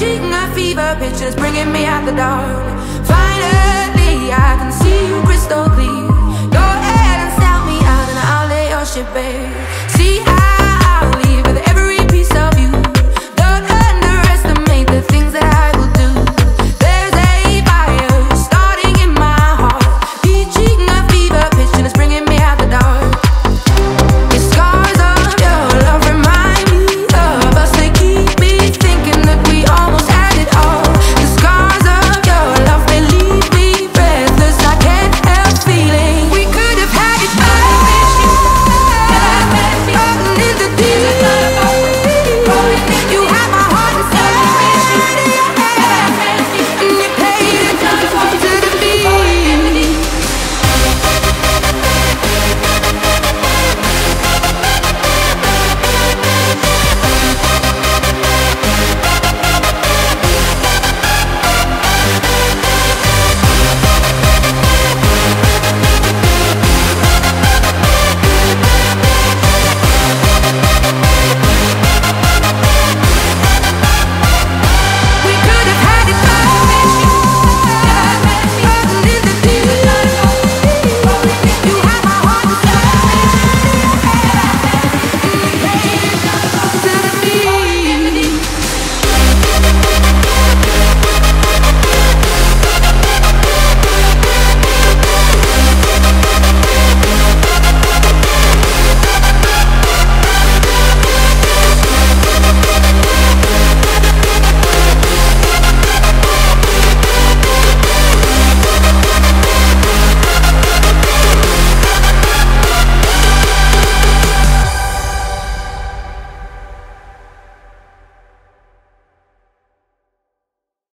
cheek, fever pitch is bringing me out the dark.